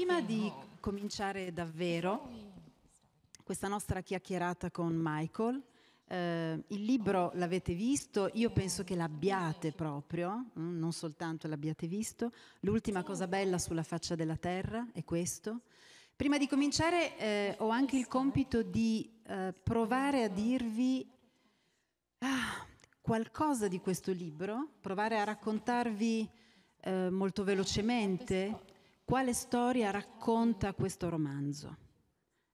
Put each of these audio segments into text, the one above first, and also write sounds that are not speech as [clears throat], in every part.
prima di cominciare davvero questa nostra chiacchierata con Michael, eh, il libro l'avete visto, io penso che l'abbiate proprio, mm, non soltanto l'abbiate visto. L'ultima cosa bella sulla faccia della terra è questo. Prima di cominciare eh, ho anche il compito di eh, provare a dirvi ah, qualcosa di questo libro, provare a raccontarvi eh, molto velocemente quale storia racconta questo romanzo.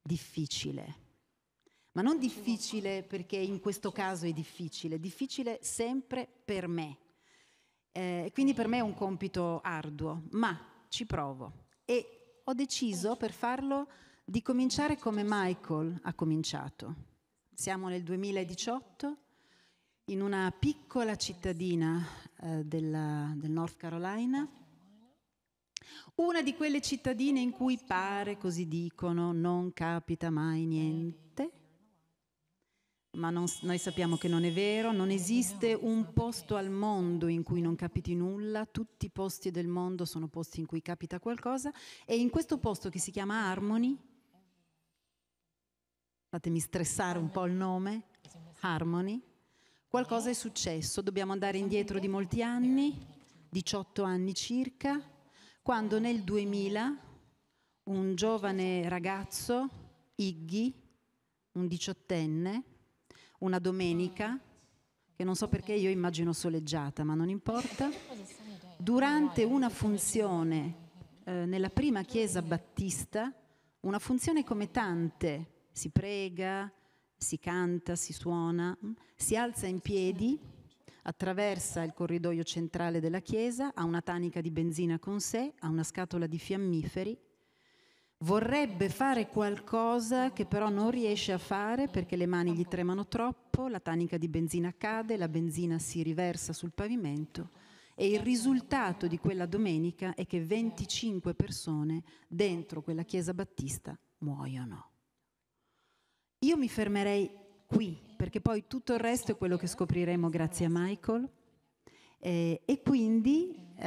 Difficile. Ma non difficile perché in questo caso è difficile, difficile sempre per me. Eh, quindi per me è un compito arduo, ma ci provo. E ho deciso per farlo di cominciare come Michael ha cominciato. Siamo nel 2018 in una piccola cittadina eh, della, del North Carolina, una di quelle cittadine in cui pare, così dicono, non capita mai niente, ma non, noi sappiamo che non è vero, non esiste un posto al mondo in cui non capiti nulla, tutti i posti del mondo sono posti in cui capita qualcosa e in questo posto che si chiama Harmony, fatemi stressare un po' il nome, Harmony, Qualcosa è successo, dobbiamo andare indietro di molti anni, 18 anni circa, quando nel 2000 un giovane ragazzo, Iggy, un diciottenne, una domenica, che non so perché io immagino soleggiata, ma non importa, durante una funzione eh, nella prima chiesa battista, una funzione come tante, si prega, si canta, si suona, mm, si alza in piedi, attraversa il corridoio centrale della chiesa, ha una tanica di benzina con sé, ha una scatola di fiammiferi, vorrebbe fare qualcosa che però non riesce a fare perché le mani gli tremano troppo, la tanica di benzina cade, la benzina si riversa sul pavimento e il risultato di quella domenica è che 25 persone dentro quella chiesa battista muoiono. Io mi fermerei qui, perché poi tutto il resto è quello che scopriremo grazie a Michael. Eh, e quindi, eh,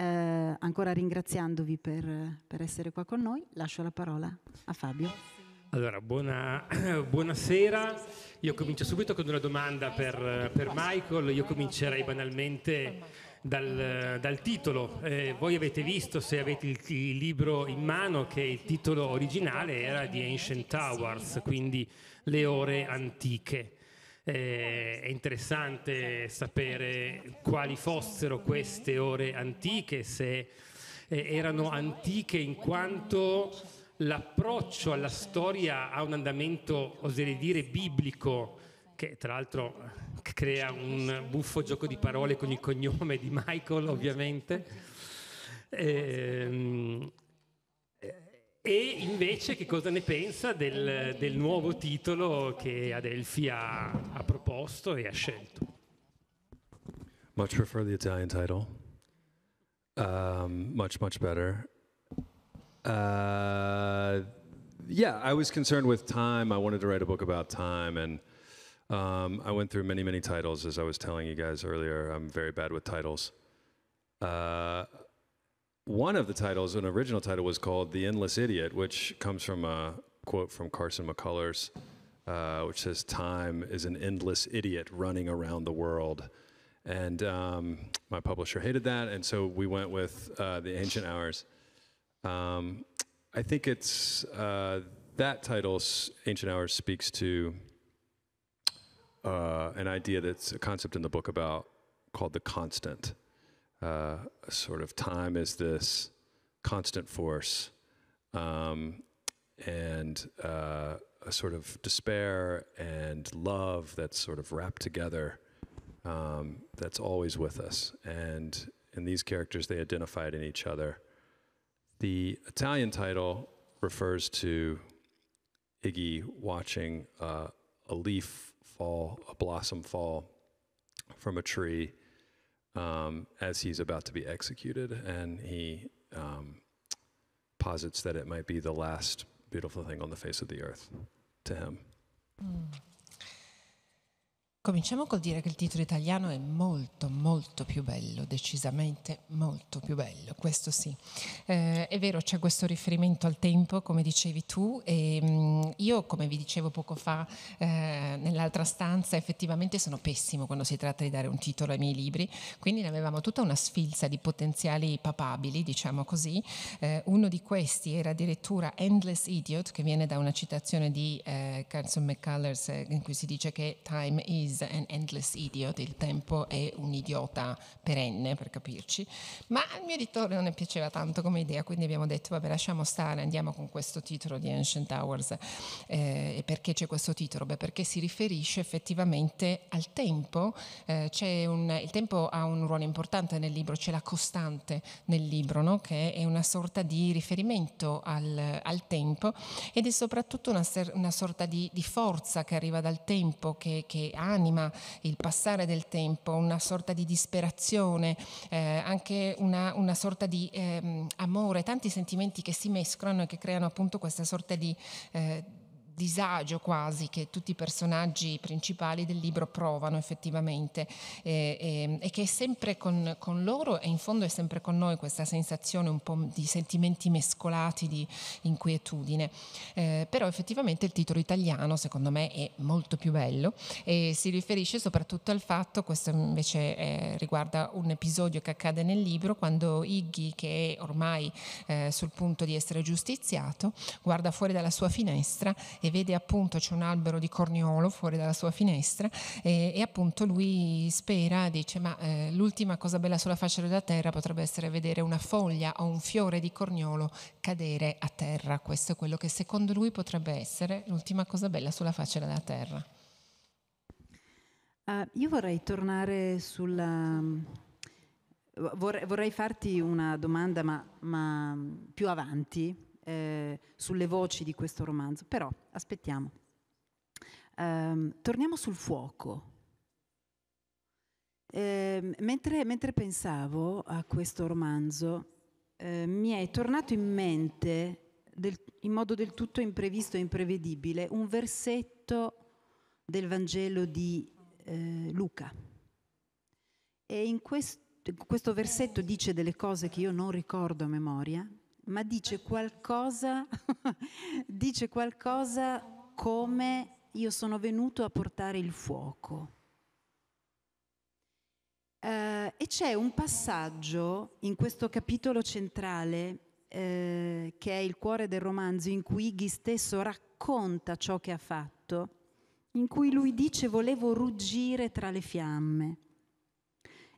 ancora ringraziandovi per, per, essere qua con noi, lascio la parola a Fabio. Allora, buona, [clears throat] buonasera. Io comincio subito con una domanda per, per Michael. Io comincerei banalmente dal, dal titolo. Eh, voi avete visto, se avete il, il, libro in mano, che il titolo originale era di Ancient Hours, quindi le ore antiche. Eh, è interessante sapere quali fossero queste ore antiche, se eh, erano antiche in quanto l'approccio alla storia ha un andamento, oserei dire, biblico, che tra l'altro crea un buffo gioco di parole con il cognome di Michael, ovviamente. Eh, e invece che cosa ne pensa del, del nuovo titolo che Adelphi ha, ha, proposto e ha scelto? Much prefer the Italian title. Um, much, much better. Uh, yeah, I was concerned with time. I wanted to write a book about time, and um, I went through many, many titles, as I was telling you guys earlier. I'm very bad with titles. Uh, one of the titles, an original title, was called The Endless Idiot, which comes from a quote from Carson McCullers, uh, which says, Time is an endless idiot running around the world. And um, my publisher hated that, and so we went with uh, The Ancient Hours. Um, I think it's uh, that title, Ancient Hours, speaks to uh, an idea that's a concept in the book about called the constant uh, sort of time is this constant force um, and uh, a sort of despair and love that's sort of wrapped together um, that's always with us. And in these characters, they identified in each other. The Italian title refers to Iggy watching uh, a leaf fall, a blossom fall from a tree um, as he's about to be executed, and he um, posits that it might be the last beautiful thing on the face of the earth to him. Mm. Cominciamo col dire che il titolo italiano è molto molto più bello, decisamente molto più bello, questo sì. Eh, è vero, c'è questo riferimento al tempo, come dicevi tu, e mh, mm, io, come vi dicevo poco fa eh, nell'altra stanza, effettivamente sono pessimo quando si tratta di dare un titolo ai miei libri, quindi ne avevamo tutta una sfilza di potenziali papabili, diciamo così. Eh, uno di questi era addirittura Endless Idiot, che viene da una citazione di eh, Carson McCullers eh, in cui si dice che time is is an endless idiot, il tempo è un idiota perenne per capirci, ma al mio editore non ne piaceva tanto come idea, quindi abbiamo detto vabbè lasciamo stare, andiamo con questo titolo di Ancient Hours. Eh, e perché c'è questo titolo? Beh, perché si riferisce effettivamente al tempo, eh, un, il tempo ha un ruolo importante nel libro, c'è la costante nel libro, no? che è una sorta di riferimento al, al tempo ed è soprattutto una, una sorta di, di, forza che arriva dal tempo, che, che ha anima il passare del tempo, una sorta di disperazione, eh, anche una, una, sorta di eh, amore, tanti sentimenti che si mescolano e che creano appunto questa sorta di, eh, disagio quasi che tutti i personaggi principali del libro provano effettivamente e, e, e che è sempre con, con, loro e in fondo è sempre con noi questa sensazione un po' di sentimenti mescolati di inquietudine. Eh, però effettivamente il titolo italiano secondo me è molto più bello e si riferisce soprattutto al fatto, questo invece eh, riguarda un episodio che accade nel libro, quando Iggy che è ormai eh, sul punto di essere giustiziato guarda fuori dalla sua finestra e vede appunto c'è un albero di corniolo fuori dalla sua finestra e, e appunto lui spera, dice ma eh, l'ultima cosa bella sulla faccia della terra potrebbe essere vedere una foglia o un fiore di corniolo cadere a terra, questo è quello che secondo lui potrebbe essere l'ultima cosa bella sulla faccia della terra. Uh, io vorrei tornare sulla... Vorrei, vorrei farti una domanda, ma, ma più avanti, eh, sulle voci di questo romanzo, però aspettiamo. Um, torniamo sul fuoco. Eh, mentre, mentre, pensavo a questo romanzo, eh, mi è tornato in mente, del, in modo del tutto imprevisto e imprevedibile, un versetto del Vangelo di eh, Luca. E in questo, questo versetto dice delle cose che io non ricordo a memoria, ma dice qualcosa, [laughs] dice qualcosa come io sono venuto a portare il fuoco. Uh, e c'è un passaggio in questo capitolo centrale, uh, che è il cuore del romanzo, in cui Iggy stesso racconta ciò che ha fatto, in cui lui dice volevo ruggire tra le fiamme.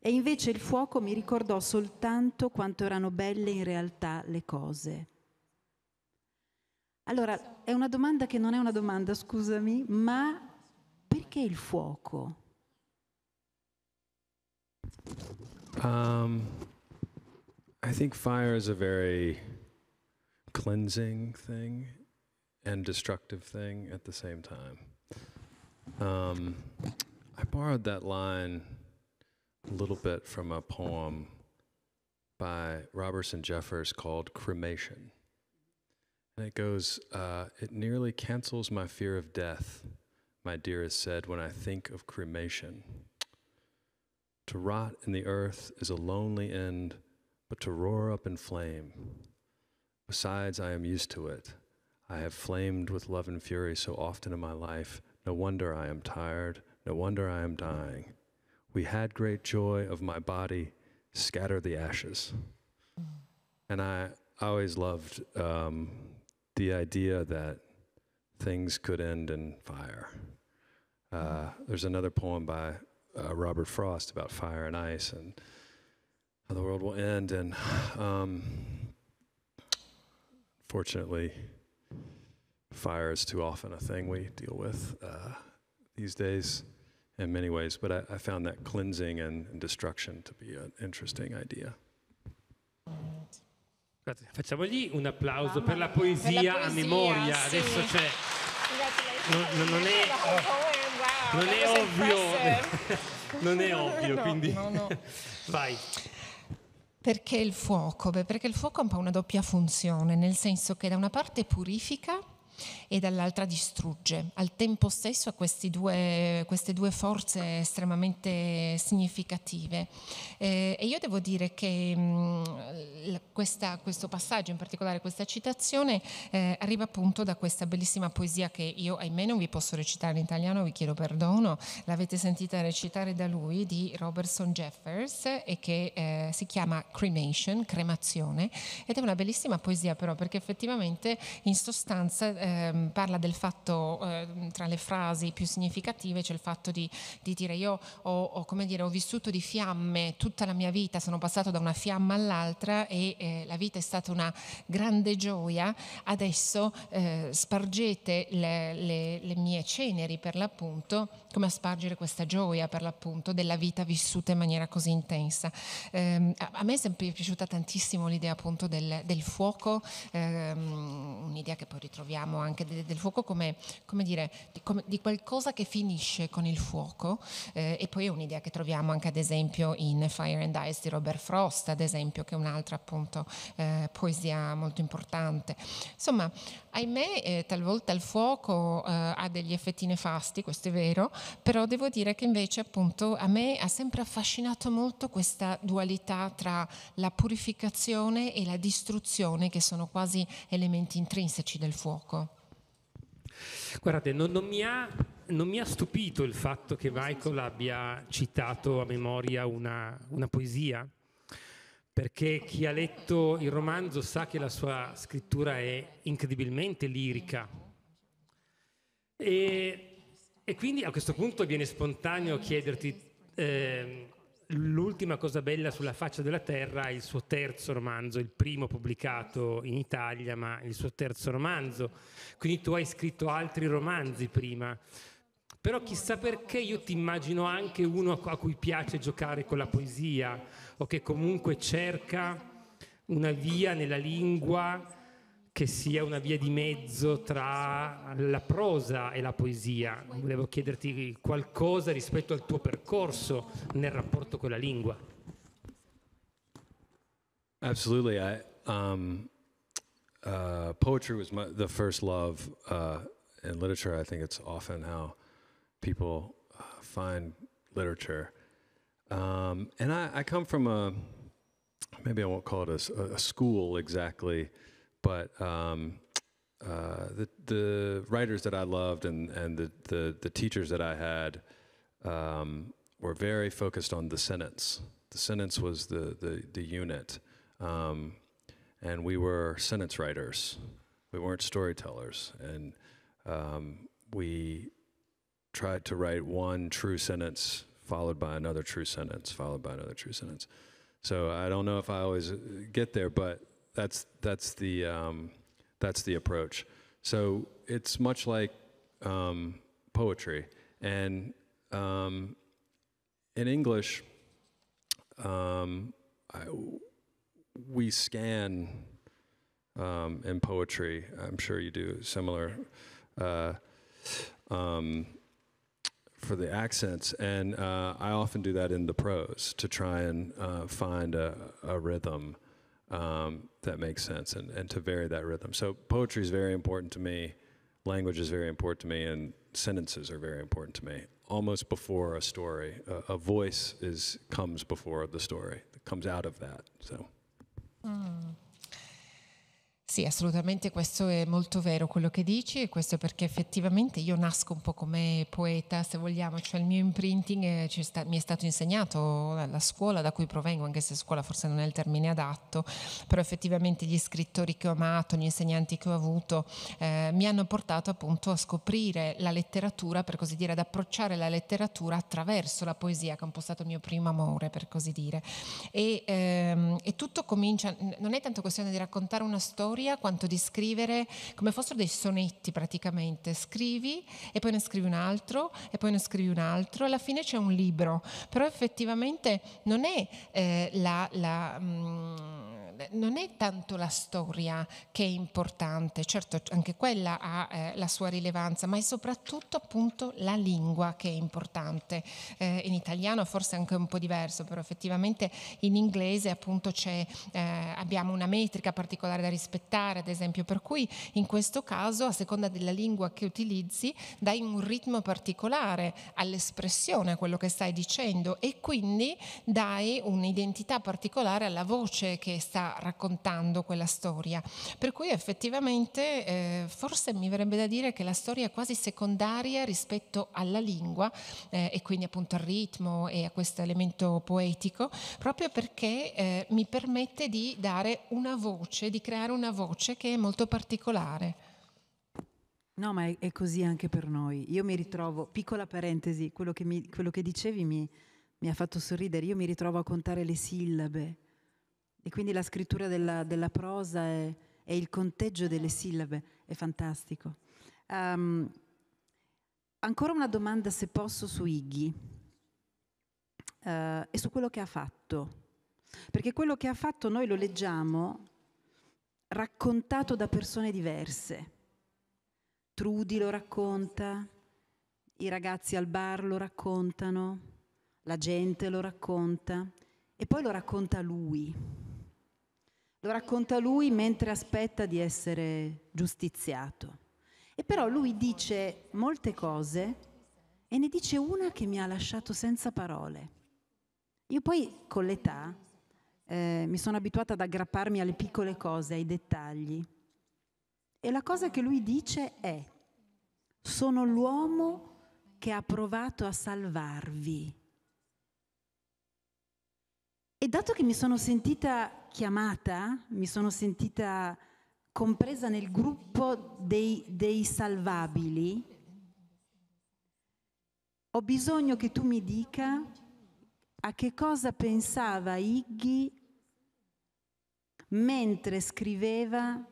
E invece il fuoco mi ricordò soltanto quanto erano belle in realtà le cose. Allora, è una domanda che non è una domanda, scusami, ma perché il fuoco? Um, I think fire is a very cleansing thing and destructive thing at the same time. Um, I borrowed that line little bit from a poem by Robertson Jeffers called Cremation. And it goes, uh, It nearly cancels my fear of death, my dearest said, when I think of cremation. To rot in the earth is a lonely end, but to roar up in flame. Besides, I am used to it. I have flamed with love and fury so often in my life. No wonder I am tired. No wonder I am dying. We had great joy of my body, scatter the ashes. And I, always loved um, the idea that things could end in fire. Uh, there's another poem by uh, Robert Frost about fire and ice and how the world will end. And um, fortunately, fire is too often a thing we deal with uh, these days. In many ways, but I, I found that cleansing and, and destruction to be an interesting idea. Facciamogli un applauso Mamma per la poesia, per la poesia a memoria. Sì. Adesso c'è. Non, non, è, oh, non è ovvio, [laughs] non è [laughs] ovvio, no, quindi no, no. [laughs] vai. Perché il fuoco? Beh, perché il fuoco ha un po' una doppia funzione, nel senso che da una parte purifica e dall'altra distrugge. Al tempo stesso due, queste due forze estremamente significative. Eh, e io devo dire che mh, questa, questo passaggio, in particolare questa citazione, eh, arriva appunto da questa bellissima poesia che io ahimè non vi posso recitare in italiano, vi chiedo perdono, l'avete sentita recitare da lui, di Robertson Jeffers e che eh, si chiama Cremation, cremazione, ed è una bellissima poesia però perché effettivamente in sostanza eh, parla del fatto, eh, tra le frasi più significative c'è il fatto di, di dire io ho, ho, dire, ho, vissuto di fiamme tutta la mia vita, sono passato da una fiamma all'altra e eh, la vita è stata una grande gioia, adesso eh, spargete le, le, le mie ceneri per l'appunto come spargere questa gioia per l'appunto della vita vissuta in maniera così intensa. Eh, a me è sempre piaciuta tantissimo l'idea appunto del, del fuoco, ehm, un'idea che poi ritroviamo anche del, del fuoco come, come dire, di, come, di, qualcosa che finisce con il fuoco eh, e poi è un'idea che troviamo anche ad esempio in Fire and Ice di Robert Frost, ad esempio, che è un'altra appunto eh, poesia molto importante. Insomma, ahimè, eh, talvolta il fuoco eh, ha degli effetti nefasti, questo è vero, però devo dire che invece appunto a me ha sempre affascinato molto questa dualità tra la purificazione e la distruzione che sono quasi elementi intrinseci del fuoco. Guardate, non, non, mi ha, non, mi ha, stupito il fatto che Michael abbia citato a memoria una, una poesia, perché chi ha letto il romanzo sa che la sua scrittura è incredibilmente lirica. E e quindi a questo punto viene spontaneo chiederti eh, l'ultima cosa bella sulla faccia della terra è il suo terzo romanzo, il primo pubblicato in Italia, ma il suo terzo romanzo. Quindi tu hai scritto altri romanzi prima. Però chissà perché io ti immagino anche uno a cui piace giocare con la poesia o che comunque cerca una via nella lingua che sia una via di mezzo tra la prosa e la poesia. Volevo chiederti qualcosa rispetto al tuo percorso nel rapporto con la lingua. Absolutely. I, um, uh, poetry was my, the first love uh, in literature. I think it's often how people uh, find literature. Um, and I, I, come from a, maybe I won't call it a, a school exactly, but um, uh, the the writers that I loved and and the the, the teachers that I had um, were very focused on the sentence. The sentence was the the the unit, um, and we were sentence writers. We weren't storytellers, and um, we tried to write one true sentence followed by another true sentence, followed by another true sentence. So I don't know if I always get there, but that's that's the um, that's the approach. So it's much like um, poetry, and um, in English, um, I, we scan um, in poetry. I'm sure you do similar. Uh, um, for the accents, and uh, I often do that in the prose to try and uh, find a, a rhythm um, that makes sense and, and to vary that rhythm. So poetry is very important to me, language is very important to me, and sentences are very important to me. Almost before a story, a, a voice is comes before the story. It comes out of that. So. Mm. Sì, assolutamente questo è molto vero quello che dici e questo perché effettivamente io nasco un po' come poeta, se vogliamo, cioè il mio imprinting è, sta, mi è stato insegnato dalla scuola da cui provengo, anche se scuola forse non è il termine adatto, però effettivamente gli scrittori che ho amato, gli insegnanti che ho avuto eh, mi hanno portato appunto a scoprire la letteratura, per così dire, ad approcciare la letteratura attraverso la poesia, che è un po' stato il mio primo amore, per così dire. E, ehm, e tutto comincia, non è tanto questione di raccontare una storia, storia quanto di scrivere come fossero dei sonetti praticamente. Scrivi e poi ne scrivi un altro e poi ne scrivi un altro. Alla fine c'è un libro, però effettivamente non è eh, la, la, mh, mm, non è tanto la storia che è importante, certo anche quella ha eh, la sua rilevanza, ma è soprattutto appunto la lingua che è importante. Eh, in italiano forse anche un po' diverso, però effettivamente in inglese appunto eh, abbiamo una metrica particolare da rispettare, ad esempio, per cui in questo caso a seconda della lingua che utilizzi dai un ritmo particolare all'espressione, a quello che stai dicendo e quindi dai un'identità particolare alla voce che sta raccontando quella storia. Per cui effettivamente eh, forse mi verrebbe da dire che la storia è quasi secondaria rispetto alla lingua eh, e quindi appunto al ritmo e a questo elemento poetico, proprio perché eh, mi permette di dare una voce, di creare una voce che è molto particolare. No, ma è, così anche per noi. Io mi ritrovo, piccola parentesi, quello che, mi, quello che dicevi mi, mi, ha fatto sorridere, io mi ritrovo a contare le sillabe e quindi la scrittura della, della prosa e il conteggio delle sillabe, è fantastico. Um, ancora una domanda, se posso, su Iggy uh, e su quello che ha fatto. Perché quello che ha fatto noi lo leggiamo raccontato da persone diverse Trudy lo racconta, i ragazzi al bar lo raccontano, la gente lo racconta e poi lo racconta lui. Lo racconta lui mentre aspetta di essere giustiziato. E però lui dice molte cose e ne dice una che mi ha lasciato senza parole. Io poi con l'età eh, mi sono abituata ad aggrapparmi alle piccole cose, ai dettagli. E la cosa che lui dice è, sono l'uomo che ha provato a salvarvi. E dato che mi sono sentita chiamata, mi sono sentita compresa nel gruppo dei, dei salvabili, ho bisogno che tu mi dica a che cosa pensava Iggy mentre scriveva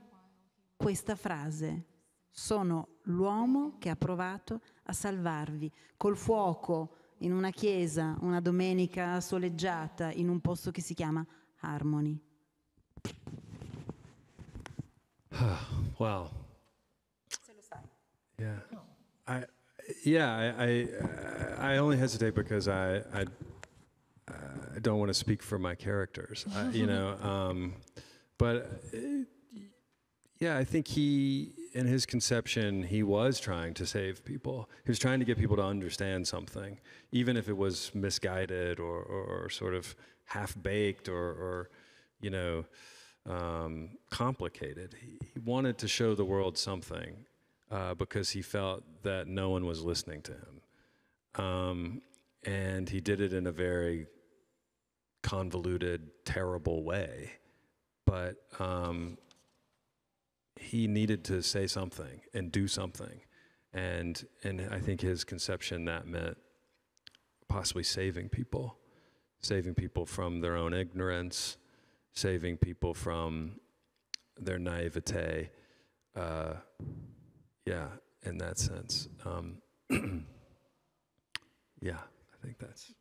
questa frase. Sono l'uomo che ha provato a salvarvi col fuoco in una chiesa, una domenica soleggiata, in un posto che si chiama Harmony. [sighs] wow. Yeah. I, yeah, I, I, I only hesitate because I, I, I don't want to speak for my characters, I, you know. [laughs] Um, but uh, yeah, I think he, in his conception, he was trying to save people. He was trying to get people to understand something, even if it was misguided or, or, or sort of half baked or, or, you know, um, complicated. He, wanted to show the world something uh, because he felt that no one was listening to him. Um, and he did it in a very convoluted, terrible way. But um, he needed to say something and do something. And, and I think his conception that meant possibly saving people, saving people from their own ignorance, saving people from their naivete. Uh, yeah, in that sense. Um, [clears throat] yeah, I think that's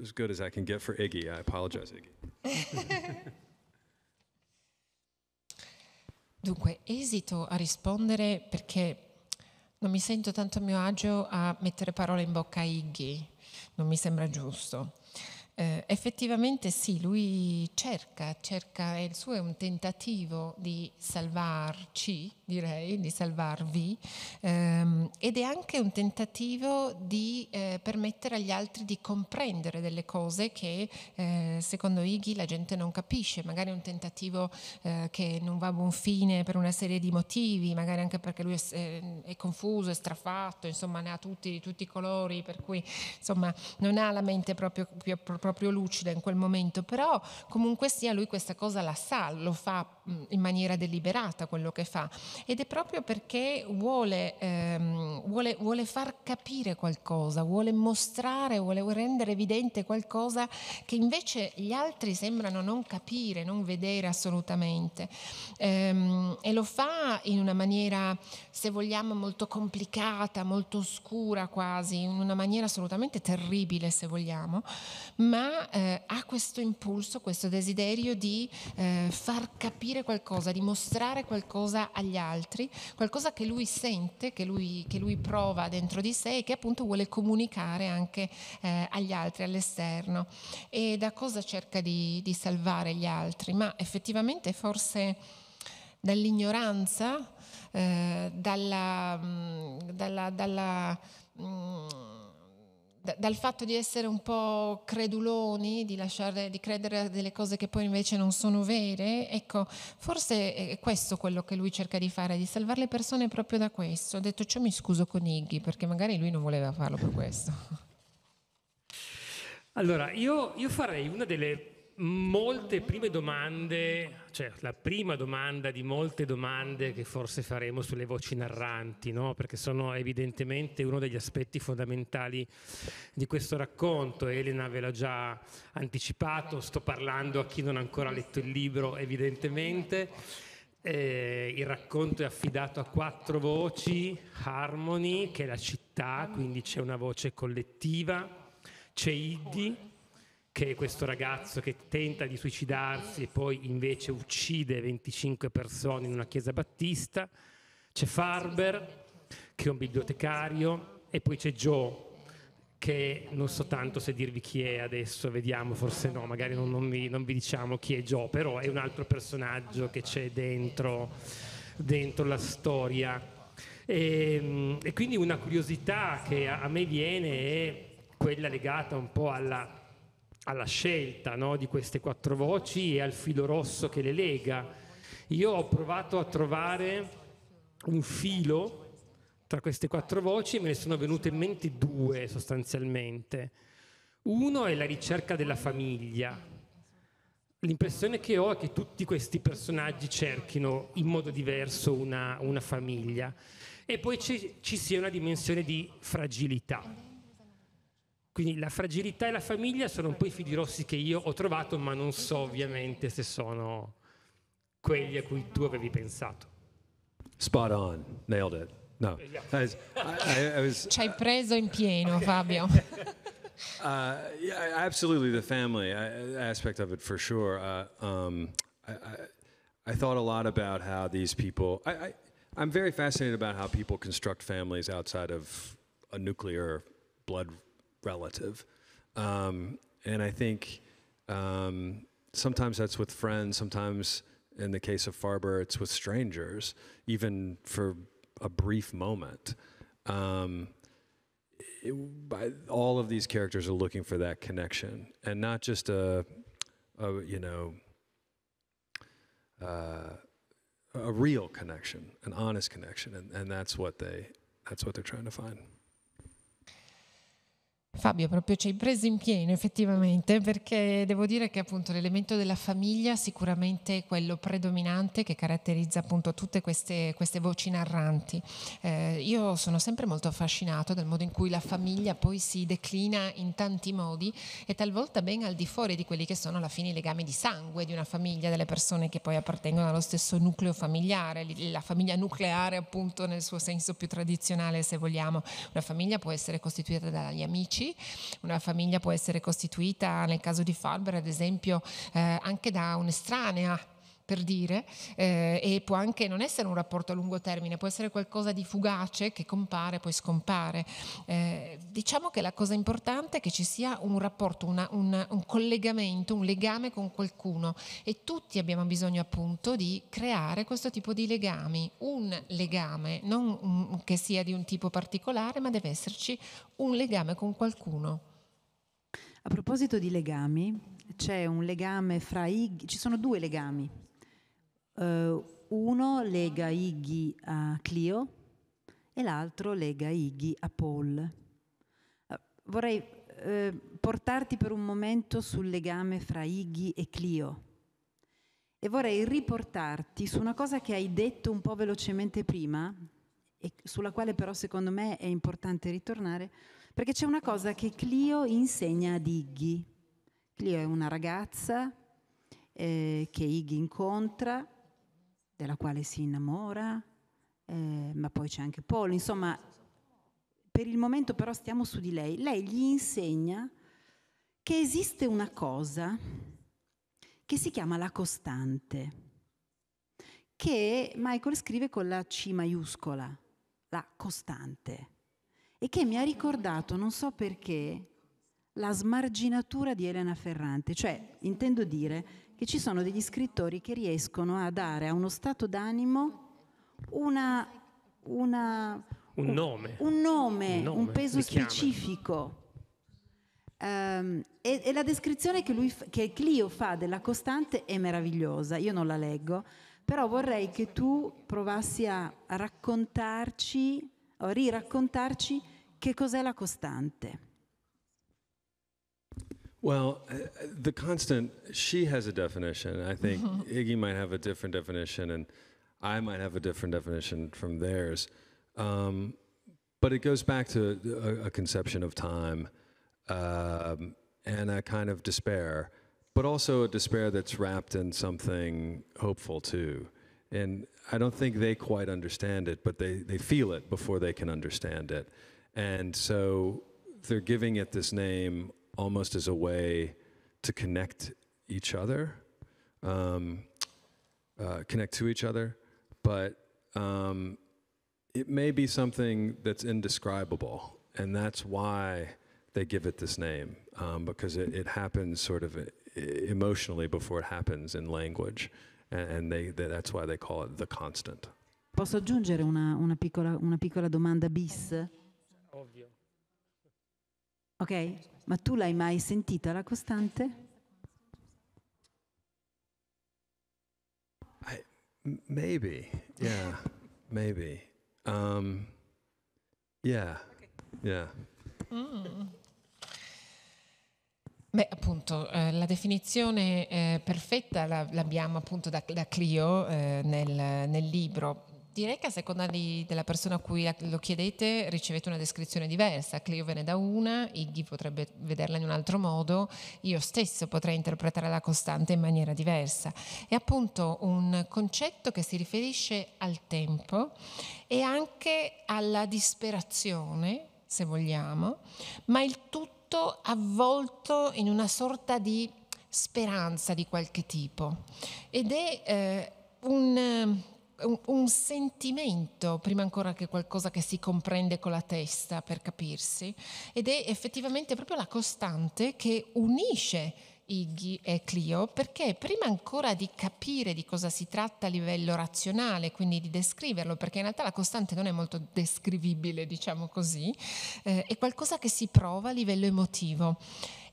as good as I can get for Iggy. I apologize, Iggy. [laughs] Dunque, esito a rispondere perché non mi sento tanto a mio agio a mettere parole in bocca a Iggy, non mi sembra giusto. Eh, effettivamente sì, lui cerca, cerca, il suo è un tentativo di salvarci, direi, di salvarvi, ehm, ed è anche un tentativo di eh, permettere agli altri di comprendere delle cose che eh, secondo Iggy la gente non capisce, magari un tentativo eh, che non va a buon fine per una serie di motivi, magari anche perché lui è, è confuso, è strafatto, insomma ne ha tutti, tutti i colori, per cui insomma non ha la mente proprio, proprio proprio lucida in quel momento, però comunque sia lui questa cosa la sa, lo fa in maniera deliberata quello che fa ed è proprio perché vuole, ehm, vuole, vuole far capire qualcosa, vuole mostrare, vuole rendere evidente qualcosa che invece gli altri sembrano non capire, non vedere assolutamente. Ehm, e lo fa in una maniera, se vogliamo, molto complicata, molto oscura quasi, in una maniera assolutamente terribile se vogliamo, ma eh, ha questo impulso, questo desiderio di eh, far capire qualcosa, di mostrare qualcosa agli altri, qualcosa che lui sente, che lui, che lui prova dentro di sé e che appunto vuole comunicare anche eh, agli altri, all'esterno. E da cosa cerca di, di salvare gli altri? Ma effettivamente forse dall'ignoranza, eh, dalla, mm, dalla, dalla dal fatto di essere un po' creduloni, di, lasciare, di credere a delle cose che poi invece non sono vere, ecco, forse è questo quello che lui cerca di fare, di salvare le persone proprio da questo. Ho detto ciò mi scuso con Iggy, perché magari lui non voleva farlo per questo. Allora, io, io farei una delle molte prime domande, cioè la prima domanda di molte domande che forse faremo sulle voci narranti, no? perché sono evidentemente uno degli aspetti fondamentali di questo racconto. Elena ve l'ha già anticipato, sto parlando a chi non ha ancora letto il libro, evidentemente. Eh, il racconto è affidato a quattro voci, Harmony, che è la città, quindi c'è una voce collettiva, c'è Iddi, che è questo ragazzo che tenta di suicidarsi e poi invece uccide 25 persone in una chiesa battista, c'è Farber che è un bibliotecario e poi c'è Joe che non so tanto se dirvi chi è adesso, vediamo, forse no, magari non, non, vi, non vi, diciamo chi è Joe, però è un altro personaggio che c'è dentro, dentro la storia. E, e, quindi una curiosità che a, a me viene è quella legata un po' alla alla scelta no, di queste quattro voci e al filo rosso che le lega. Io ho provato a trovare un filo tra queste quattro voci e me ne sono venute in mente due sostanzialmente. Uno è la ricerca della famiglia. L'impressione che ho è che tutti questi personaggi cerchino in modo diverso una, una famiglia e poi ci, ci sia una dimensione di fragilità quindi la fragilità e la famiglia sono un po' i fili rossi che io ho trovato, ma non so ovviamente se sono quelli a cui tu avevi pensato. Spot on, nailed it. No, I, I, I was, Ci hai preso in pieno, [laughs] Fabio. Uh, yeah, absolutely, the family aspect of it for sure. Uh, um, I, I, thought a lot about how these people. I, I'm very fascinated about how people construct families outside of a nuclear blood relative. Um, and I think um, sometimes that's with friends, sometimes in the case of Farber, it's with strangers, even for a brief moment. Um, it, all of these characters are looking for that connection, and not just a, a you know, uh, a real connection, an honest connection, and, and that's what they that's what they're trying to find. Fabio, proprio ci hai preso in pieno effettivamente, perché devo dire che appunto l'elemento della famiglia sicuramente è quello predominante che caratterizza appunto tutte queste, queste voci narranti. Eh, io sono sempre molto affascinato dal modo in cui la famiglia poi si declina in tanti modi e talvolta ben al di fuori di quelli che sono alla fine i legami di sangue di una famiglia, delle persone che poi appartengono allo stesso nucleo familiare, la famiglia nucleare appunto nel suo senso più tradizionale se vogliamo. Una famiglia può essere costituita dagli amici, amici, una famiglia può essere costituita, nel caso di Farber ad esempio, eh, anche da un'estranea per dire, eh, e può anche non essere un rapporto a lungo termine, può essere qualcosa di fugace che compare, poi scompare. Eh, diciamo che la cosa importante è che ci sia un rapporto, una, un, un, collegamento, un legame con qualcuno e tutti abbiamo bisogno appunto di creare questo tipo di legami, un legame, non un, che sia di un tipo particolare, ma deve esserci un legame con qualcuno. A proposito di legami, c'è un legame fra i... ci sono due legami Uh, uno lega Iggy a Clio e l'altro lega Iggy a Paul. Uh, vorrei uh, portarti per un momento sul legame fra Iggy e Clio. e vorrei riportarti su una cosa che hai detto un po' velocemente prima e sulla quale però secondo me è importante ritornare, perché c'è una cosa che Clio insegna ad Iggy. Clio è una ragazza eh, che Iggy incontra, della quale si innamora, eh, ma poi c'è anche Paul, insomma, per il momento però stiamo su di lei. Lei gli insegna che esiste una cosa che si chiama la costante, che Michael scrive con la C maiuscola, la costante, e che mi ha ricordato, non so perché, la smarginatura di Elena Ferrante, cioè intendo dire che ci sono degli scrittori che riescono a dare a uno stato d'animo una, una, un, nome. un, nome, un, nome, un peso specifico. Um, e, e, la descrizione che, lui, che Clio fa della costante è meravigliosa, io non la leggo, però vorrei che tu provassi a raccontarci, o riraccontarci che cos'è la costante. Well, uh, the constant, she has a definition. I think Iggy might have a different definition, and I might have a different definition from theirs. Um, but it goes back to a, a conception of time um, and a kind of despair, but also a despair that's wrapped in something hopeful too. And I don't think they quite understand it, but they, they feel it before they can understand it. And so they're giving it this name almost as a way to connect each other, um, uh, connect to each other, but um, it may be something that's indescribable, and that's why they give it this name, um, because it, it, happens sort of uh, emotionally before it happens in language, and, and they, they, that's why they call it the constant. Posso aggiungere una, una, piccola, una piccola domanda bis? Ovvio. Ok, ma tu l'hai mai sentita la costante? I, maybe, yeah, maybe. Um, yeah, yeah. Mm. Beh, appunto, eh, la definizione eh, perfetta la, l'abbiamo appunto da, da Clio eh, nel, nel libro. Direi che a seconda di, della persona a cui lo chiedete ricevete una descrizione diversa. Clio ve ne dà una, Iggy potrebbe vederla in un altro modo, io stesso potrei interpretare la costante in maniera diversa. È appunto un concetto che si riferisce al tempo e anche alla disperazione, se vogliamo, ma il tutto avvolto in una sorta di speranza di qualche tipo. Ed è eh, un un, un, sentimento, prima ancora che qualcosa che si comprende con la testa per capirsi, ed è effettivamente proprio la costante che unisce Iggy e Clio, perché prima ancora di capire di cosa si tratta a livello razionale, quindi di descriverlo, perché in realtà la costante non è molto descrivibile, diciamo così, eh, è qualcosa che si prova a livello emotivo.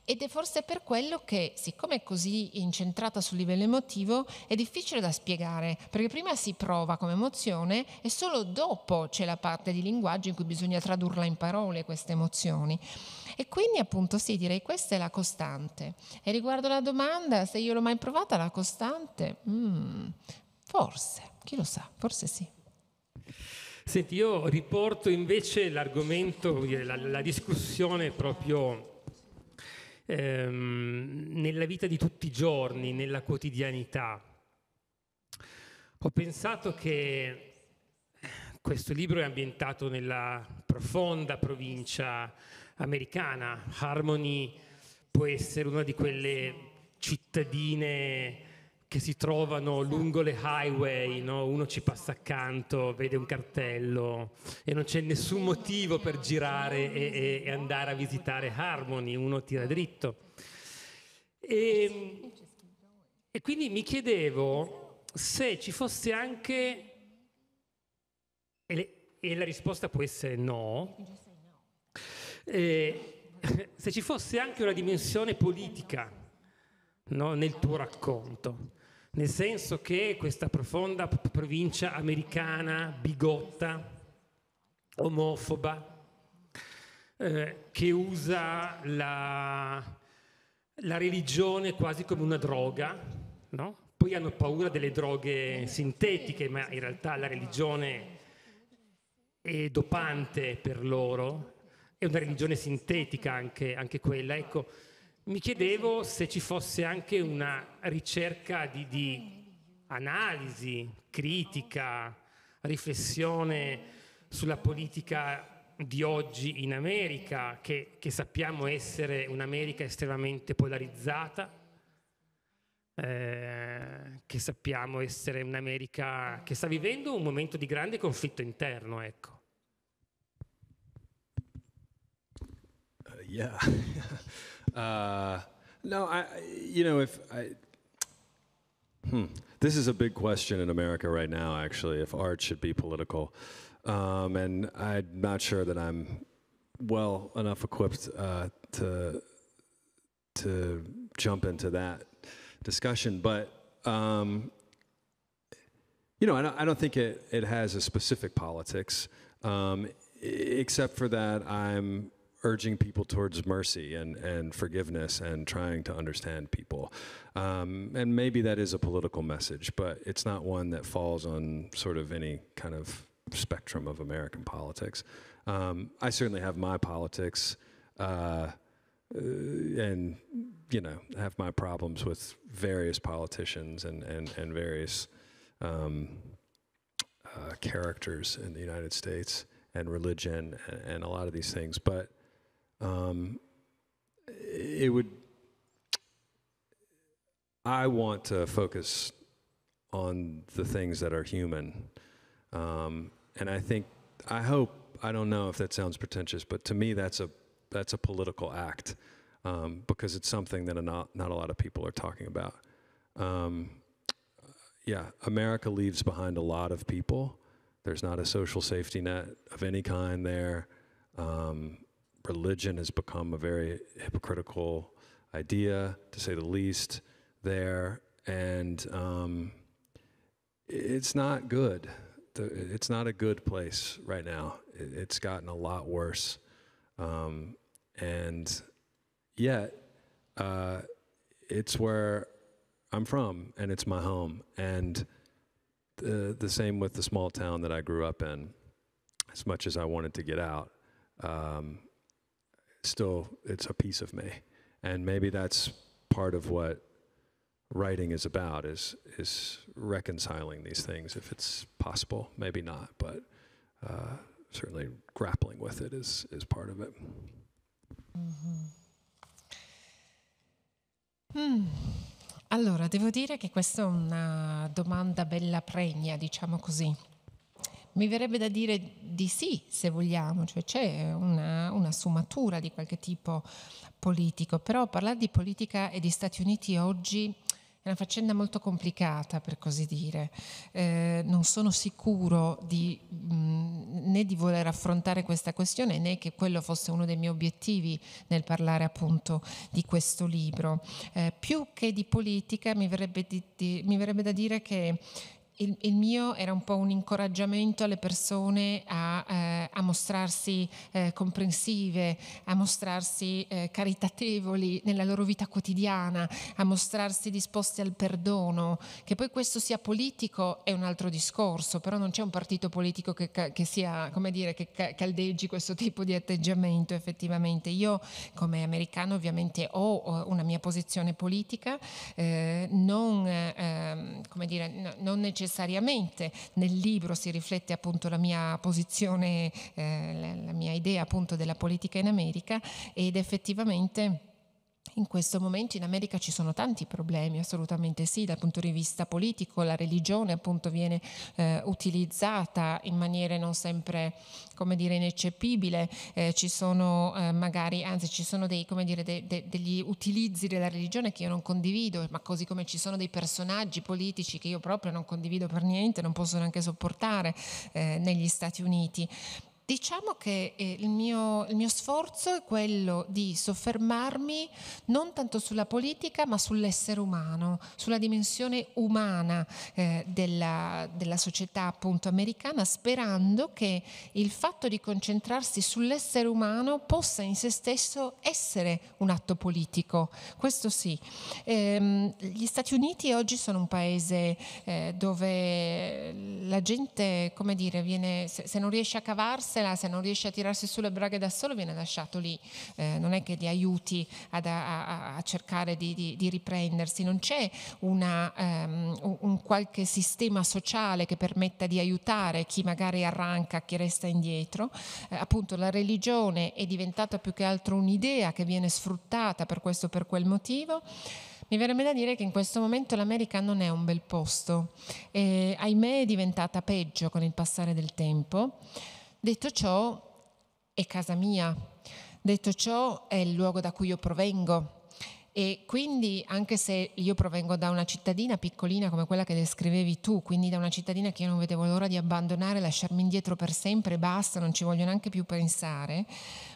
Ed è forse per quello che, siccome è così incentrata sul livello emotivo, è difficile da spiegare, perché prima si prova come emozione e solo dopo c'è la parte di linguaggio in cui bisogna tradurla in parole queste emozioni. E quindi appunto sì, direi questa è la costante. E riguardo alla domanda se io l'ho mai provata la costante, mm, forse, chi lo sa, forse sì. Senti, io riporto invece l'argomento, la, la discussione proprio ehm, nella vita di tutti i giorni, nella quotidianità. Ho pensato che questo libro è ambientato nella profonda provincia americana. Harmony può essere una di quelle cittadine che si trovano lungo le highway, no? uno ci passa accanto, vede un cartello e non c'è nessun motivo per girare e, e andare a visitare Harmony, uno tira dritto. E, e quindi mi chiedevo se ci fosse anche, e, le, e la risposta può essere no, eh, se ci fosse anche una dimensione politica no, nel tuo racconto nel senso che questa profonda provincia americana, bigotta, omofoba, eh, che usa la, la, religione quasi come una droga, no? poi hanno paura delle droghe sintetiche, ma in realtà la religione è dopante per loro, è una religione sintetica anche, anche quella. Ecco, mi chiedevo se ci fosse anche una ricerca di, di analisi, critica, riflessione sulla politica di oggi in America, che, che sappiamo essere un'America estremamente polarizzata, eh, che sappiamo essere un'America che sta vivendo un momento di grande conflitto interno, ecco. Uh, yeah. [laughs] uh, no, I, you know, if I, hmm, this is a big question in America right now, actually, if art should be political. Um, and I'm not sure that I'm well enough equipped uh, to to jump into that discussion, but um, you know, I don't, I don't, think it, it has a specific politics, um, except for that I'm urging people towards mercy and, and forgiveness and trying to understand people. Um, and maybe that is a political message, but it's not one that falls on sort of any kind of spectrum of American politics. Um, I certainly have my politics. Uh, uh, and you know have my problems with various politicians and and and various um, uh, characters in the United States and religion and, and a lot of these things, but um, it would. I want to focus on the things that are human, um, and I think I hope I don't know if that sounds pretentious, but to me that's a that's a political act um, because it's something that a not, not a lot of people are talking about. Um, yeah, America leaves behind a lot of people. There's not a social safety net of any kind there. Um, religion has become a very hypocritical idea, to say the least, there. And um, it's not good. It's not a good place right now. It's gotten a lot worse. Um, and yet, uh, it's where I'm from and it's my home. And the, the same with the small town that I grew up in. As much as I wanted to get out, um, still, it's a piece of me. And maybe that's part of what writing is about is is reconciling these things if it's possible maybe not but uh, certainly grappling with it is is part of it Mm-hmm. Mm. Allora, devo dire che questa è una domanda bella pregna, diciamo così. Mi verrebbe da dire di sì, se vogliamo, cioè c'è una, una sfumatura di qualche tipo politico, però parlare di politica e di Stati Uniti oggi è una faccenda molto complicata, per così dire. Eh, non sono sicuro di, mh, né di voler affrontare questa questione né che quello fosse uno dei miei obiettivi nel parlare appunto di questo libro. Eh, più che di politica mi verrebbe, di, di, mi verrebbe da dire che il, il, mio era un po' un incoraggiamento alle persone a, eh, a mostrarsi eh, comprensive, a mostrarsi eh, caritatevoli nella loro vita quotidiana, a mostrarsi disposti al perdono. Che poi questo sia politico è un altro discorso, però non c'è un partito politico che, che sia, dire, che caldeggi questo tipo di atteggiamento effettivamente. Io come americano ovviamente ho una mia posizione politica, eh, non, ehm, dire, non necessariamente necessariamente. Nel libro si riflette appunto la mia posizione, eh, la mia idea appunto della politica in America ed effettivamente in questo momento in America ci sono tanti problemi, assolutamente sì, dal punto di vista politico, la religione appunto viene eh, utilizzata in maniere non sempre, come dire, ineccepibile, eh, ci sono eh, magari, anzi ci sono dei, dire, de, de, degli utilizzi della religione che io non condivido, ma così come ci sono dei personaggi politici che io proprio non condivido per niente, non posso neanche sopportare eh, negli Stati Uniti. Diciamo che eh, il, mio, il, mio, sforzo è quello di soffermarmi non tanto sulla politica ma sull'essere umano, sulla dimensione umana eh, della, della, società appunto americana, sperando che il fatto di concentrarsi sull'essere umano possa in se stesso essere un atto politico. Questo sì. Ehm, gli Stati Uniti oggi sono un paese eh, dove la gente, come dire, viene, se, se non riesce a cavarsela, se non riesce a tirarsi sulle braghe da solo viene lasciato lì, eh, non è che li aiuti ad, a, a, cercare di, di, di, riprendersi, non c'è una, um, un qualche sistema sociale che permetta di aiutare chi magari arranca, chi resta indietro, eh, appunto la religione è diventata più che altro un'idea che viene sfruttata per questo o per quel motivo. Mi verrebbe da dire che in questo momento l'America non è un bel posto e ahimè è diventata peggio con il passare del tempo. Detto ciò, è casa mia, detto ciò, è il luogo da cui io provengo. E quindi, anche se io provengo da una cittadina piccolina come quella che descrivevi tu, quindi da una cittadina che io non vedevo l'ora di abbandonare, lasciarmi indietro per sempre, basta, non ci voglio neanche più pensare,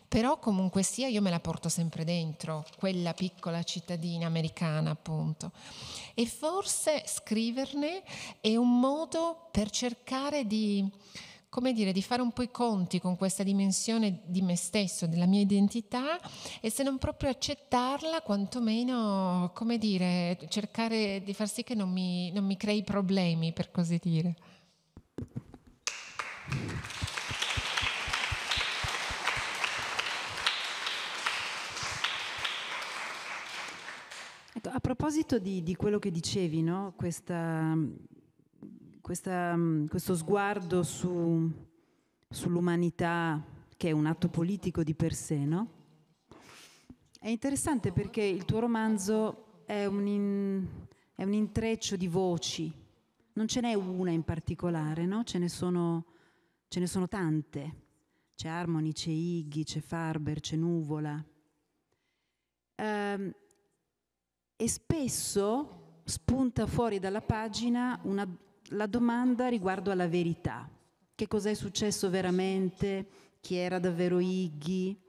però comunque sia io me la porto sempre dentro, quella piccola cittadina americana appunto. E forse scriverne è un modo per cercare di come dire, di fare un po' i conti con questa dimensione di me stesso, della mia identità e se non proprio accettarla, quantomeno, come dire, cercare di far sì che non mi, non mi crei problemi, per così dire. Ecco, a proposito di, di, quello che dicevi, no? questa questa, mm, questo sguardo su, sull'umanità che è un atto politico di per sé, no? È interessante perché il tuo romanzo è un, in, è un intreccio di voci, non ce n'è una in particolare, no? ce, ne sono, ce ne sono tante. C'è Harmony, c'è Iggy, c'è Farber, c'è Nuvola. Um, e spesso spunta fuori dalla pagina una, la domanda riguardo alla verità. Che cosa è successo veramente? Chi era davvero Iggy?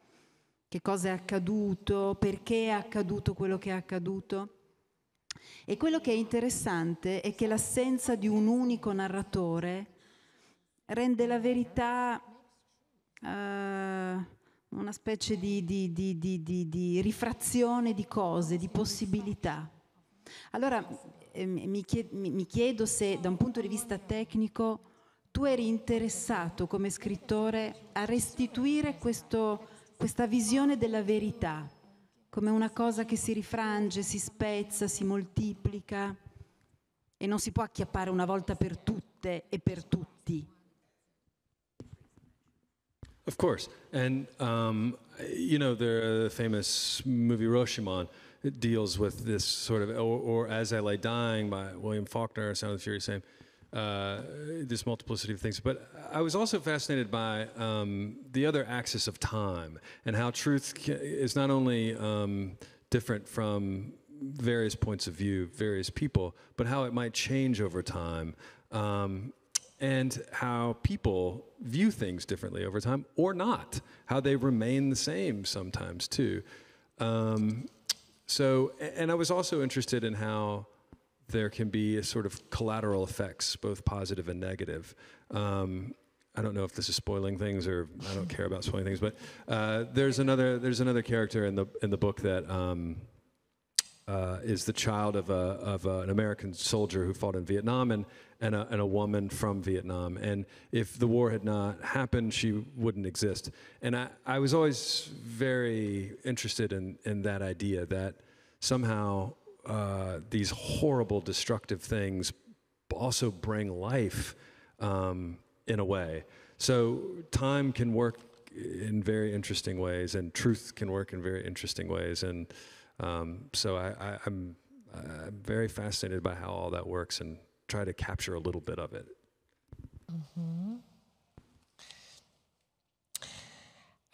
Che cosa è accaduto? Perché è accaduto quello che è accaduto? E quello che è interessante è che l'assenza di un unico narratore rende la verità uh, una specie di, di, di, di, rifrazione di cose, di possibilità. Allora, mi chiedo se da un punto di vista tecnico tu eri interessato come scrittore a restituire questo, questa visione della verità come una cosa che si rifrange, si spezza, si moltiplica e non si può acchiappare una volta per tutte e per tutti. Of course. And, um, you know, the famous movie Roshiman. Deals with this sort of, or, or, As I Lay Dying by William Faulkner, Sound of the Fury, same, uh, this multiplicity of things. But I was also fascinated by um, the other axis of time and how truth is not only um, different from various points of view, various people, but how it might change over time. Um, and how people view things differently over time or not, how they remain the same sometimes too. Um, so, and I was also interested in how there can be a sort of collateral effects, both positive and negative. Um, I don't know if this is spoiling things or I don't care about spoiling things, but uh, there's another there's another character in the in the book that um, uh, is the child of, a, of a, an American soldier who fought in Vietnam and, and a, and, a, woman from Vietnam. And if the war had not happened, she wouldn't exist. And I, I was always very interested in, in that idea that somehow uh, these horrible, destructive things also bring life um, in a way. So time can work in very interesting ways, and truth can work in very interesting ways. And um, so I, I'm, I'm very fascinated by how all that works and try to capture a little bit of it. Mm-hmm.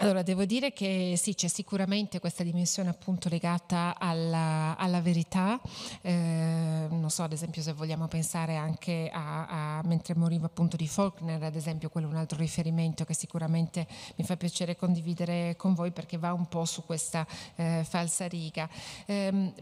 Allora, devo dire che sì, c'è sicuramente questa dimensione appunto legata alla, alla verità. Eh, non so, ad esempio, se vogliamo pensare anche a, a, mentre moriva appunto di Faulkner, ad esempio, quello è un altro riferimento che sicuramente mi fa piacere condividere con voi perché va un po' su questa eh, falsa riga. Eh,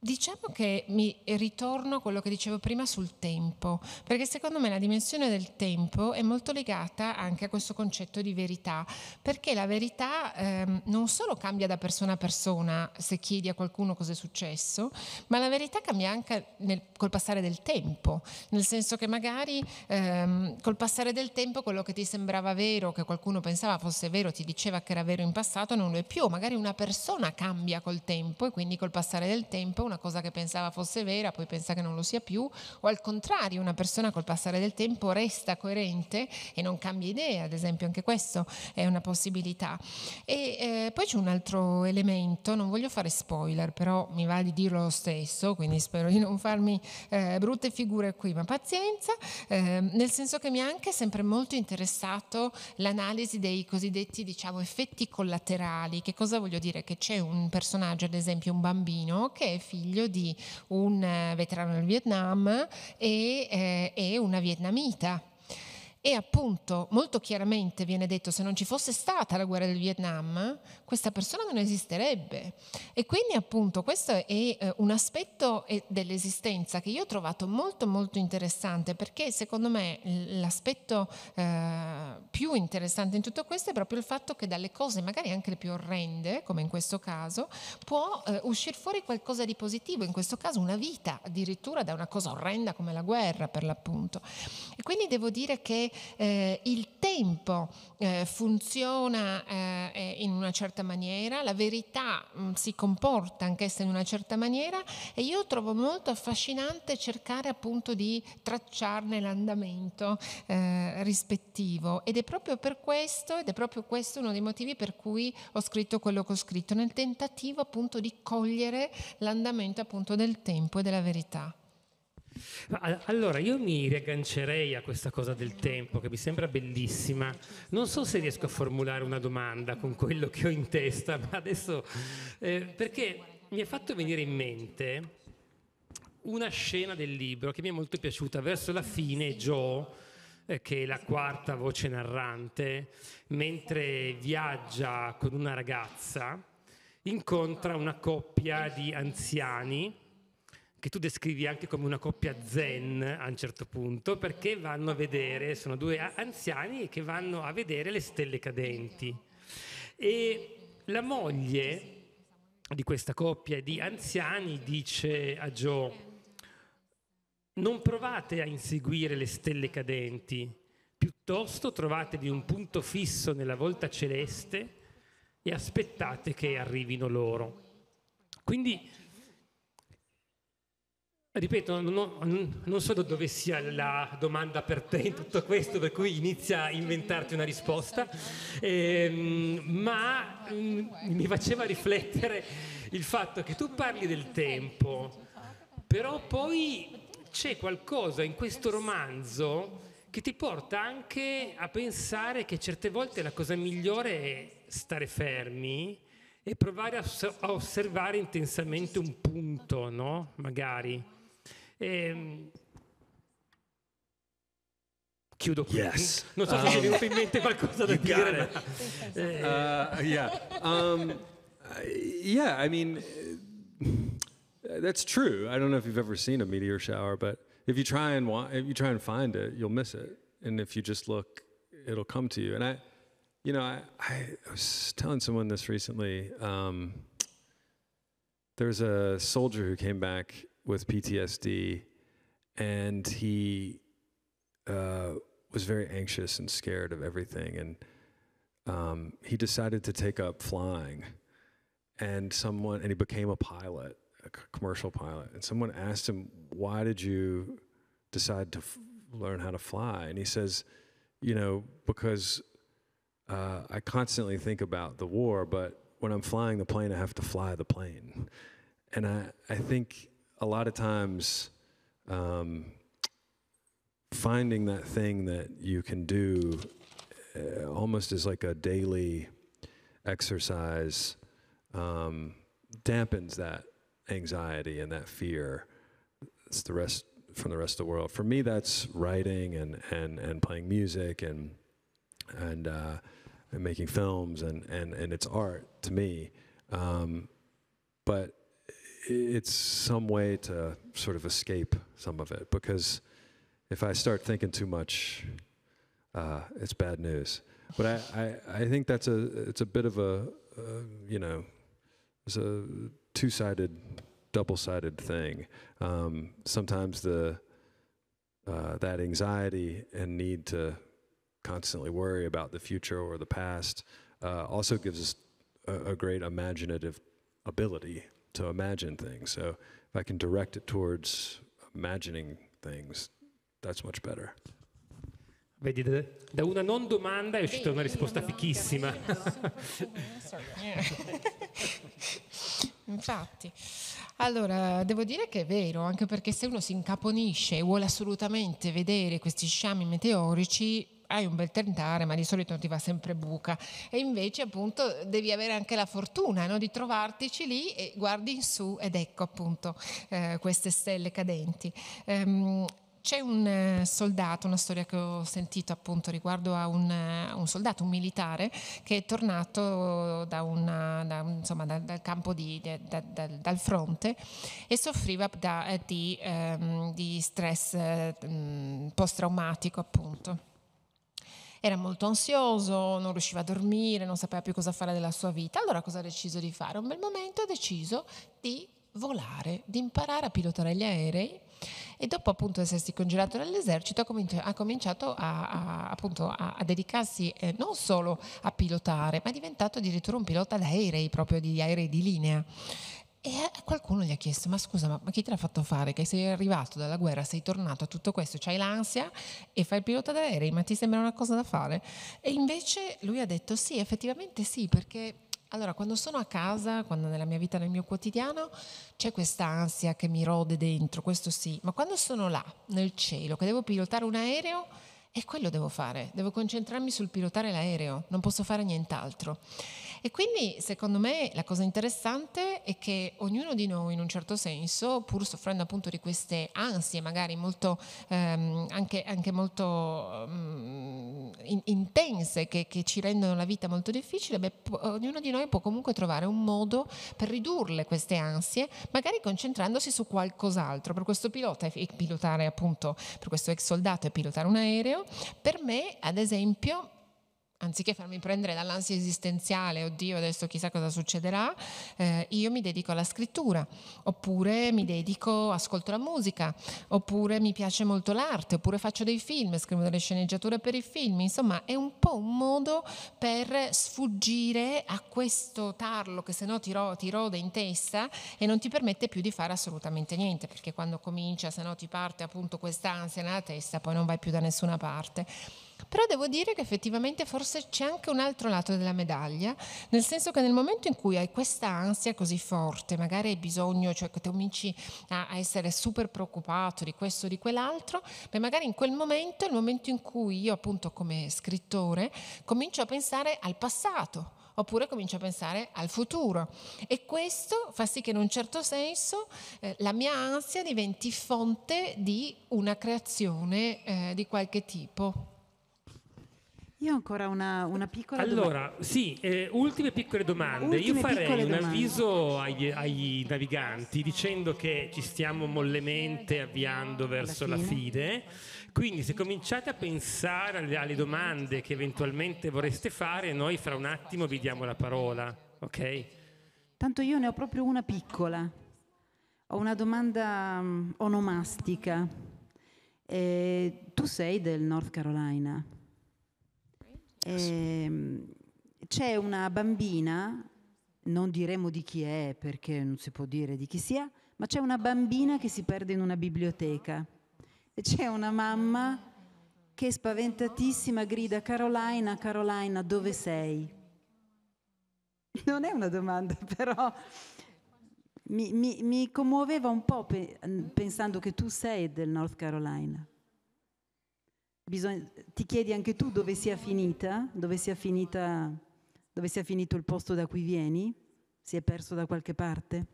Diciamo che mi ritorno a quello che dicevo prima sul tempo, perché secondo me la dimensione del tempo è molto legata anche a questo concetto di verità, perché la verità ehm, non solo cambia da persona a persona se chiedi a qualcuno cosa è successo, ma la verità cambia anche nel, col passare del tempo, nel senso che magari ehm, col passare del tempo quello che ti sembrava vero, che qualcuno pensava fosse vero, ti diceva che era vero in passato, non lo è più, magari una persona cambia col tempo e quindi col passare del tempo una cosa che pensava fosse vera, poi pensa che non lo sia più, o al contrario, una persona col passare del tempo resta coerente e non cambia idea, ad esempio, anche questo è una possibilità. E eh, poi c'è un altro elemento, non voglio fare spoiler, però mi va di dirlo lo stesso, quindi spero di non farmi eh, brutte figure qui, ma pazienza, eh, nel senso che mi ha anche sempre molto interessato l'analisi dei cosiddetti, diciamo, effetti collaterali. Che cosa voglio dire? Che c'è un personaggio, ad esempio un bambino, che è figlio figlio di un eh, veterano del Vietnam e, eh, e una vietnamita e appunto molto chiaramente viene detto se non ci fosse stata la guerra del Vietnam questa persona non esisterebbe. E quindi appunto questo è eh, un aspetto eh, dell'esistenza che io ho trovato molto molto interessante perché secondo me l'aspetto eh, più interessante in tutto questo è proprio il fatto che dalle cose magari anche le più orrende come in questo caso può eh, uscire fuori qualcosa di positivo in questo caso una vita addirittura da una cosa orrenda come la guerra per l'appunto. E quindi devo dire che eh, il tempo eh, funziona eh, in una certa maniera, la verità mh, mm, si comporta anch'essa in una certa maniera e io trovo molto affascinante cercare appunto di tracciarne l'andamento eh, rispettivo ed è proprio per questo ed è proprio questo uno dei motivi per cui ho scritto quello che ho scritto nel tentativo appunto di cogliere l'andamento appunto del tempo e della verità. Allora, io mi riaggancerei a questa cosa del tempo che mi sembra bellissima. Non so se riesco a formulare una domanda con quello che ho in testa, ma adesso... Eh, perché mi è fatto venire in mente una scena del libro che mi è molto piaciuta. Verso la fine Joe, eh, che è la quarta voce narrante, mentre viaggia con una ragazza, incontra una coppia di anziani che tu descrivi anche come una coppia zen a un certo punto, perché vanno a vedere, sono due anziani che vanno a vedere le stelle cadenti. E la moglie di questa coppia di anziani dice a Joe, non provate a inseguire le stelle cadenti, piuttosto trovatevi un punto fisso nella volta celeste e aspettate che arrivino loro. Quindi Ripeto, non, non, so dove sia la domanda per te in tutto questo, per cui inizia a inventarti una risposta, eh, ma mm, mi faceva riflettere il fatto che tu parli del tempo, però poi c'è qualcosa in questo romanzo che ti porta anche a pensare che certe volte la cosa migliore è stare fermi e provare a, a osservare intensamente un punto, no? Magari. Ehm, chiudo qui. Yes. Non so se um, mi è venuto in mente qualcosa da dire. Eh. uh, yeah. Um, yeah, I mean, that's true. I don't know if you've ever seen a meteor shower, but if you try and wa- if you try and find it, you'll miss it. And if you just look, it'll come to you. And I, you know, I, I was telling someone this recently. Um, was a soldier who came back with PTSD, and he uh, was very anxious and scared of everything. And um, he decided to take up flying, and someone and he became a pilot, a commercial pilot. And someone asked him, "Why did you decide to f- learn how to fly?" And he says, "You know, because." Uh, I constantly think about the war, but when I'm flying the plane, I have to fly the plane. And I, I think a lot of times um, finding that thing that you can do uh, almost as like a daily exercise um, dampens that anxiety and that fear. It's the rest from the rest of the world. For me, that's writing and, and, and playing music and and, uh, and making films and, and, and it's art to me. Um, but it's some way to sort of escape some of it because if I start thinking too much, uh, it's bad news. But I, I, I think that's a it's a bit of a uh, you know it's a two-sided, double-sided thing. Um, sometimes the uh, that anxiety and need to constantly worry about the future or the past uh, also gives us a, a, great imaginative ability to imagine things. So if I can direct it towards imagining things, that's much better. Vedi, da una non domanda è uscita una risposta fichissima. Infatti. Allora, devo dire che è vero, anche perché se uno si incaponisce e vuole assolutamente vedere questi sciami meteorici, hai un bel tentare, ma di solito ti va sempre buca. E invece, appunto, devi avere anche la fortuna no? di trovartici lì e guardi in su ed ecco appunto eh, queste stelle cadenti. Um, c'è un eh, soldato, una storia che ho sentito appunto riguardo a un, eh, un soldato, un militare, che è tornato da una, da, insomma, dal, dal, campo di, da, da, dal fronte e soffriva di, ehm, di, stress eh, post-traumatico appunto. Era molto ansioso, non riusciva a dormire, non sapeva più cosa fare della sua vita. Allora cosa ha deciso di fare? Un bel momento ha deciso di volare, di imparare a pilotare gli aerei e dopo appunto essersi congelato dall'esercito ha cominciato a, a, appunto a, a dedicarsi eh, non solo a pilotare, ma è diventato addirittura un pilota d'aerei, proprio di aerei di linea. E qualcuno gli ha chiesto: Ma scusa, ma, chi te l'ha fatto fare? Che sei arrivato dalla guerra, sei tornato a tutto questo, c'hai l'ansia e fai il pilota d'aerei, ma ti sembra una cosa da fare? E invece lui ha detto: Sì, effettivamente sì, perché allora, quando sono a casa, quando nella mia vita, nel mio quotidiano, c'è questa ansia che mi rode dentro, questo sì, ma quando sono là, nel cielo, che devo pilotare un aereo, e quello devo fare, devo concentrarmi sul pilotare l'aereo, non posso fare nient'altro. E quindi secondo me la cosa interessante è che ognuno di noi in un certo senso, pur soffrendo appunto di queste ansie magari molto, ehm, anche, anche, molto um, in, intense che, che, ci rendono la vita molto difficile, beh, po- ognuno di noi può comunque trovare un modo per ridurle queste ansie, magari concentrandosi su qualcos'altro. Per questo pilota e pilotare appunto, per questo ex soldato e pilotare un aereo, per me ad esempio anziché farmi prendere dall'ansia esistenziale, oddio adesso chissà cosa succederà, eh, io mi dedico alla scrittura, oppure mi dedico, ascolto la musica, oppure mi piace molto l'arte, oppure faccio dei film, scrivo delle sceneggiature per i film, insomma è un po' un modo per sfuggire a questo tarlo che se no ti, ro- ti rode in testa e non ti permette più di fare assolutamente niente, perché quando comincia, se no ti parte appunto quest'ansia nella testa, poi non vai più da nessuna parte. Però devo dire che effettivamente forse c'è anche un altro lato della medaglia, nel senso che nel momento in cui hai questa ansia così forte, magari hai bisogno, cioè che cominci a essere super preoccupato di questo o di quell'altro, beh magari in quel momento è il momento in cui io appunto come scrittore comincio a pensare al passato, oppure comincio a pensare al futuro. E questo fa sì che in un certo senso eh, la mia ansia diventi fonte di una creazione eh, di qualche tipo. Io ho ancora una, una piccola allora, domanda. sì, eh, ultime piccole domande. Ultime Io farei un avviso agli, ai, naviganti dicendo che ci stiamo mollemente avviando verso la fine. Quindi se cominciate a pensare alle, alle domande che eventualmente vorreste fare, noi fra un attimo vi diamo la parola, ok? Tanto io ne ho proprio una piccola. Ho una domanda um, onomastica. Eh, tu sei del North Carolina? Eh, c'è una bambina, non diremo di chi è perché non si può dire di chi sia, ma c'è una bambina che si perde in una biblioteca e c'è una mamma che spaventatissima grida Carolina, Carolina, dove sei? Non è una domanda, [laughs] però mi, mi, mi commuoveva un po' pe- pensando che tu sei del North Carolina. Bisogna, ti chiedi anche tu dove sia finita, dove sia finita, dove sia finito il posto da cui vieni? Si è perso da qualche parte?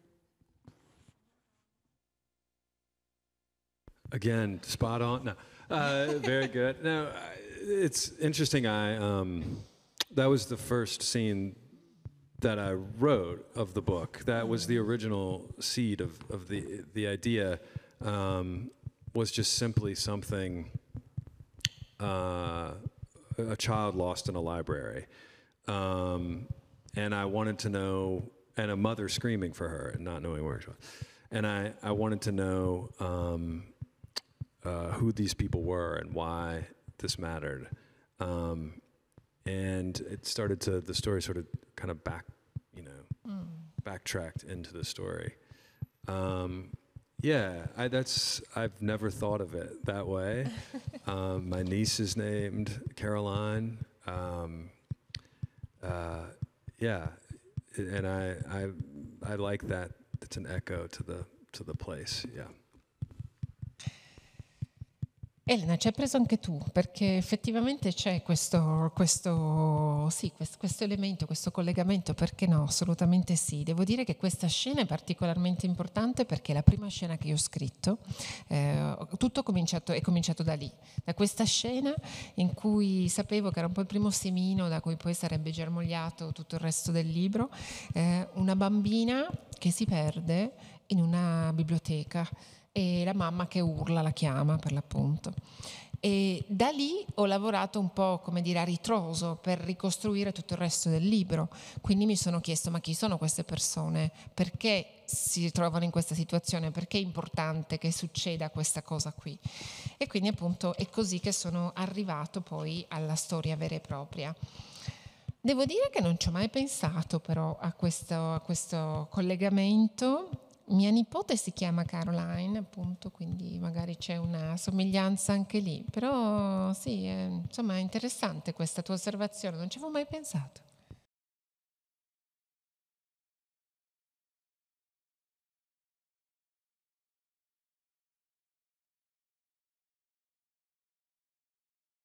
Again, spot on. No, uh, very good. No, it's interesting. I um, that was the first scene that I wrote of the book. That was the original seed of, of the the idea. Um, was just simply something uh, a child lost in a library, um, and I wanted to know, and a mother screaming for her and not knowing where she was, and I I wanted to know. Um, uh, who these people were and why this mattered. Um, and it started to, the story sort of kind of back, you know, mm. backtracked into the story. Um, yeah, I, that's, I've never thought of it that way. [laughs] um, my niece is named Caroline. Um, uh, yeah, and I, I, I like that. It's an echo to the, to the place. Yeah. Elena, ci hai preso anche tu, perché effettivamente c'è questo, questo, sì, questo, elemento, questo collegamento, perché no? Assolutamente sì. Devo dire che questa scena è particolarmente importante perché è la prima scena che io ho scritto, eh, tutto cominciato, è cominciato da lì, da questa scena in cui sapevo che era un po' il primo semino da cui poi sarebbe germogliato tutto il resto del libro, eh, una bambina che si perde in una biblioteca e la mamma che urla la chiama per l'appunto. E da lì ho lavorato un po' come dire a ritroso per ricostruire tutto il resto del libro. Quindi mi sono chiesto: ma chi sono queste persone? Perché si ritrovano in questa situazione? Perché è importante che succeda questa cosa qui? E quindi, appunto, è così che sono arrivato poi alla storia vera e propria. Devo dire che non ci ho mai pensato però a questo, a questo collegamento mia nipote si chiama Caroline, appunto, quindi magari c'è una somiglianza anche lì. Però sì, è, insomma è interessante questa tua osservazione, non ci avevo mai pensato.